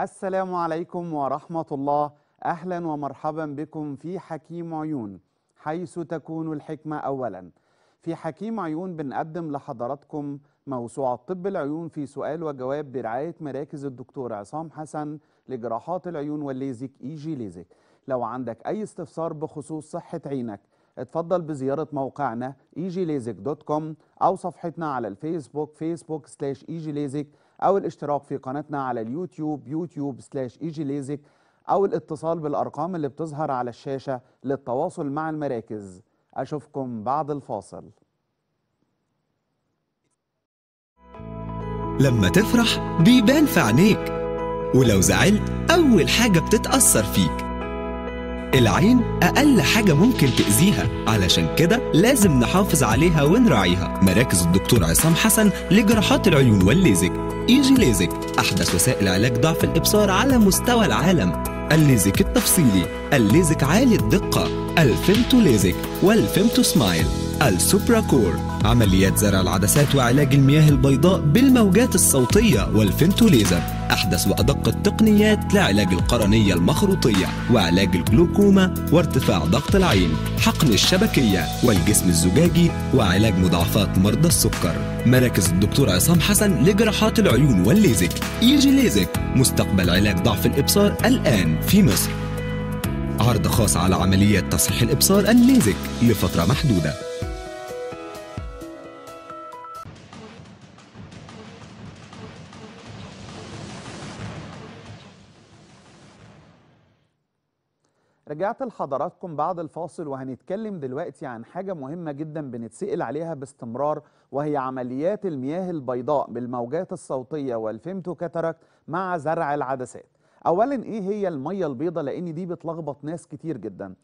السلام عليكم ورحمة الله. أهلا ومرحبا بكم في حكيم عيون حيث تكون الحكمة أولا. في حكيم عيون بنقدم لحضراتكم موسوعة طب العيون في سؤال وجواب برعاية مراكز الدكتور عصام حسن لجراحات العيون والليزك إيجي ليزك. لو عندك أي استفسار بخصوص صحة عينك اتفضل بزيارة موقعنا easylasic.com أو صفحتنا على الفيسبوك فيسبوك سلاش easylasic أو الاشتراك في قناتنا على اليوتيوب يوتيوب سلاش easylasic أو الاتصال بالأرقام اللي بتظهر على الشاشة للتواصل مع المراكز. أشوفكم بعد الفاصل. لما تفرح بيبان في عينيك ولو زعلت أول حاجة بتتأثر فيك. العين أقل حاجة ممكن تأذيها. علشان كده لازم نحافظ عليها ونراعيها. مراكز الدكتور عصام حسن لجراحات العيون والليزك. Egy LASIK أحدث وسائل علاج ضعف الإبصار على مستوى العالم. الليزك التفصيلي الليزك عالي الدقة. ال Femto LASIK وال Femto SMILE. ال Supracor عمليات زرع العدسات وعلاج المياه البيضاء بالموجات الصوتية وال Femto laser. أحدث وأدق التقنيات لعلاج القرنية المخروطية وعلاج الجلوكوما وارتفاع ضغط العين حقن الشبكية والجسم الزجاجي وعلاج مضاعفات مرضى السكر. مراكز الدكتور عصام حسن لجراحات العيون والليزك. يجي ليزك مستقبل علاج ضعف الإبصار الآن في مصر. عرض خاص على عمليات تصحيح الإبصار الليزك لفترة محدودة. رجعت لحضراتكم بعد الفاصل وهنتكلم دلوقتي عن حاجة مهمة جدا بنتسأل عليها باستمرار وهي عمليات المياه البيضاء بالموجات الصوتية وال Femto cataract مع زرع العدسات. أولا إيه هي المية البيضاء؟ لأن دي بتلخبط ناس كتير جدا.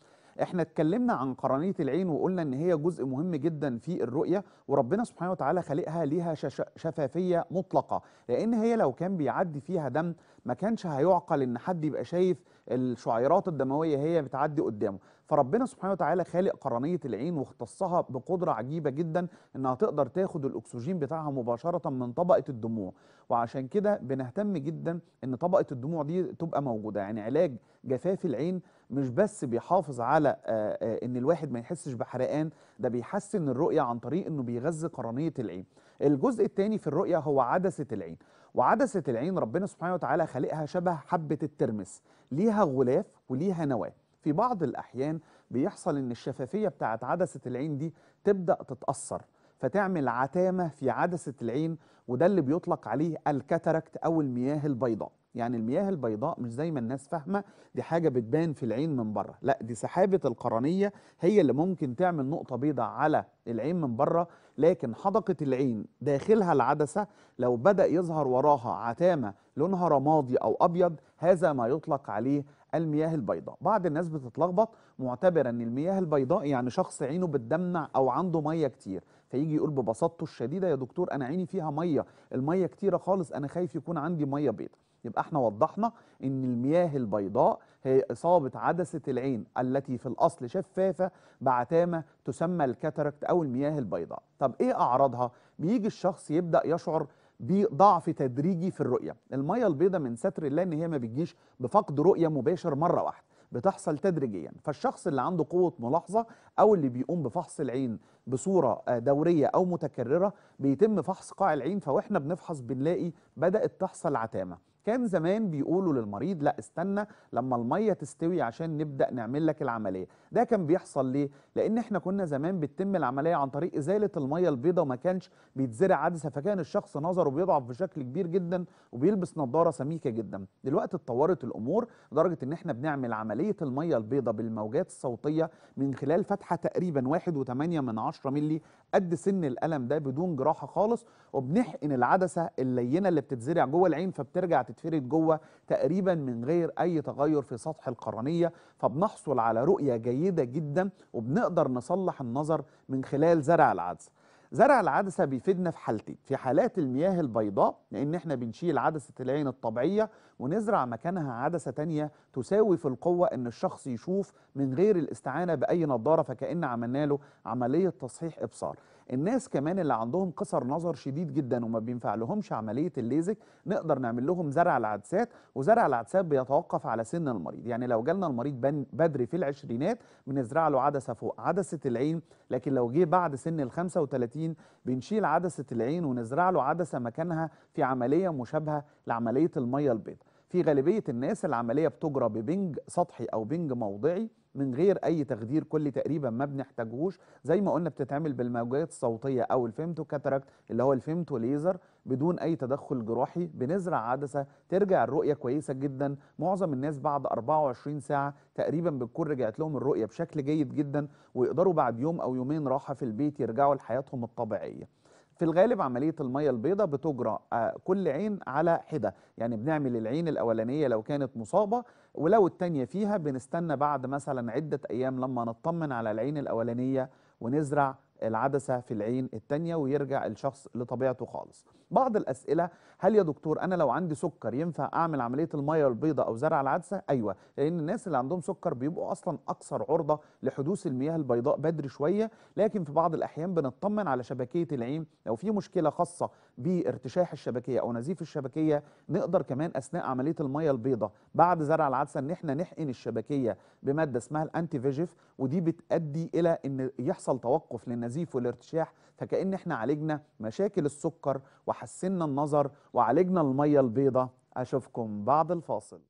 إحنا اتكلمنا عن قرنية العين وقلنا إن هي جزء مهم جدا في الرؤية وربنا سبحانه وتعالى خلقها ليها شفافية مطلقة لأن هي لو كان بيعدي فيها دم ما كانش هيعقل إن حد يبقى شايف الشعيرات الدموية هي بتعدي قدامه. فربنا سبحانه وتعالى خالق قرنية العين واختصها بقدرة عجيبة جدا إنها تقدر تاخد الأكسجين بتاعها مباشرة من طبقة الدموع. وعشان كده بنهتم جدا إن طبقة الدموع دي تبقى موجودة يعني علاج جفاف العين مش بس بيحافظ على آه، آه، إن الواحد ما يحسش بحرقان ده بيحسن الرؤية عن طريق إنه بيغذي قرنية العين. الجزء الثاني في الرؤية هو عدسة العين. وعدسة العين ربنا سبحانه وتعالى خلقها شبه حبة الترمس ليها غلاف وليها نواة. في بعض الأحيان بيحصل إن الشفافية بتاعت عدسة العين دي تبدأ تتأثر فتعمل عتامة في عدسة العين وده اللي بيطلق عليه الكاتاراكت أو المياه البيضاء. يعني المياه البيضاء مش زي ما الناس فاهمة دي حاجة بتبان في العين من بره. لا دي سحابة القرنية هي اللي ممكن تعمل نقطة بيضاء على العين من بره لكن حدقة العين داخلها العدسة لو بدأ يظهر وراها عتامة لونها رمادي أو أبيض هذا ما يطلق عليه المياه البيضاء. بعض الناس بتتلخبط معتبرة إن المياه البيضاء يعني شخص عينه بتدمع أو عنده مية كتير فيجي يقول ببساطته الشديدة يا دكتور أنا عيني فيها مية المية كتيرة خالص أنا خايف يكون عندي مية بيضاء. يبقى إحنا وضحنا إن المياه البيضاء هي إصابة عدسة العين التي في الأصل شفافة بعتامة تسمى الكاتاراكت أو المياه البيضاء. طب إيه أعراضها؟ بيجي الشخص يبدأ يشعر بضعف تدريجي في الرؤية. المية البيضاء من ستر الله إن هي ما بتجيش بفقد رؤية مباشر مرة واحدة بتحصل تدريجيا. فالشخص اللي عنده قوة ملاحظة أو اللي بيقوم بفحص العين بصورة آه، دورية أو متكررة بيتم فحص قاع العين فوإحنا بنفحص بنلاقي بدأت تحصل عتامة. كان زمان بيقولوا للمريض لا استنى لما المية تستوي عشان نبدأ نعمل لك العملية ده كان بيحصل ليه؟ لأن إحنا كنا زمان بتتم العملية عن طريق إزالة المية البيضاء وما كانش بيتزرع عدسة فكان الشخص نظره بيضعف بشكل كبير جدا وبيلبس نظارة سميكة جدا دلوقتي اتطورت الأمور لدرجة إن إحنا بنعمل عملية المية البيضاء بالموجات الصوتية من خلال فتحة تقريبا واحد وتمانية من عشرة ملي قد سن القلم ده بدون جراحة خالص وبنحقن العدسة اللينة اللي بتتزرع جوه العين فبترجع تتفرد جوه تقريبا من غير أي تغير في سطح القرنية فبنحصل على رؤية جيدة جدا وبنقدر نصلح النظر من خلال زرع العدسة. زرع العدسة بيفيدنا في حالتين في حالات المياه البيضاء لأن إحنا بنشيل عدسة العين الطبيعية ونزرع مكانها عدسة تانية تساوي في القوة إن الشخص يشوف من غير الاستعانة بأي نظارة فكأن عملنا له عملية تصحيح إبصار. الناس كمان اللي عندهم قصر نظر شديد جدا وما بينفع لهمش عملية الليزك نقدر نعمل لهم زرع العدسات وزرع العدسات بيتوقف على سن المريض. يعني لو جالنا المريض بدري في العشرينات بنزرع له عدسة فوق عدسة العين لكن لو جه بعد سن ال 35 بنشيل عدسة العين ونزرع له عدسة مكانها في عملية مشابهة لعملية المية البيضاء. في غالبية الناس العملية بتجرى ببنج سطحي أو بنج موضعي من غير أي تخدير كلي تقريبا ما بنحتاجهوش. زي ما قلنا بتتعمل بالموجات الصوتية أو ال Femto cataract اللي هو ال Femto laser بدون أي تدخل جراحي بنزرع عدسة ترجع الرؤية كويسة جدا. معظم الناس بعد 24 ساعة تقريبا بتكون رجعت لهم الرؤية بشكل جيد جدا ويقدروا بعد يوم أو يومين راحة في البيت يرجعوا لحياتهم الطبيعية. في الغالب عملية المية البيضاء بتجرى آه، كل عين على حدة. يعني بنعمل العين الأولانية لو كانت مصابة ولو التانية فيها بنستنى بعد مثلا عدة أيام لما نطمن على العين الأولانية ونزرع العدسة في العين التانية ويرجع الشخص لطبيعته خالص. بعض الأسئلة هل يا دكتور أنا لو عندي سكر ينفع أعمل عملية المية البيضاء أو زرع العدسة؟ أيوه لأن الناس اللي عندهم سكر بيبقوا أصلا أكثر عرضة لحدوث المياه البيضاء بدري شوية لكن في بعض الأحيان بنطمن على شبكية العين. لو في مشكلة خاصة بارتشاح الشبكية أو نزيف الشبكية نقدر كمان أثناء عملية الميه البيضاء بعد زرع العدسة إن إحنا نحقن الشبكية بمادة اسمها الانتي فيجيف ودي بتؤدي إلى إن يحصل توقف للنزيف والارتشاح فكأن إحنا عالجنا مشاكل السكر وحسنا النظر وعالجنا المية البيضاء أشوفكم بعد الفاصل.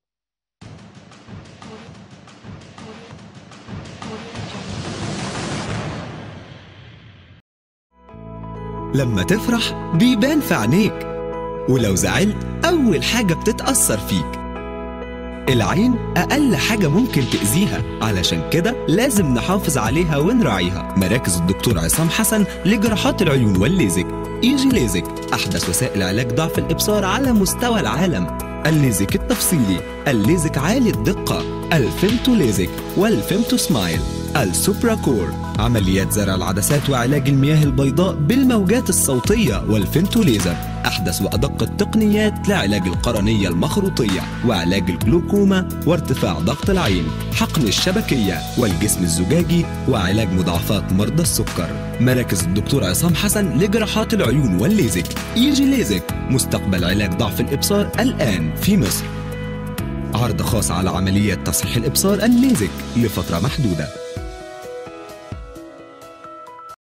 لما تفرح بيبان في عينيك ولو زعلت أول حاجة بتتأثر فيك. العين أقل حاجة ممكن تأذيها. علشان كده لازم نحافظ عليها ونراعيها. مراكز الدكتور عصام حسن لجراحات العيون والليزك. Egy LASIK أحدث وسائل علاج ضعف الإبصار على مستوى العالم. الليزك التفصيلي الليزك عالي الدقة. ال Femto LASIK وال Femto SMILE. ال Supracor. عمليات زرع العدسات وعلاج المياه البيضاء بالموجات الصوتية وال Femto laser أحدث وأدق التقنيات لعلاج القرنية المخروطية وعلاج الجلوكوما وارتفاع ضغط العين حقن الشبكية والجسم الزجاجي وعلاج مضاعفات مرضى السكر. مراكز الدكتور عصام حسن لجراحات العيون والليزك. Egy LASIK مستقبل علاج ضعف الإبصار الآن في مصر. عرض خاص على عملية تصحيح الإبصار الليزك لفترة محدودة.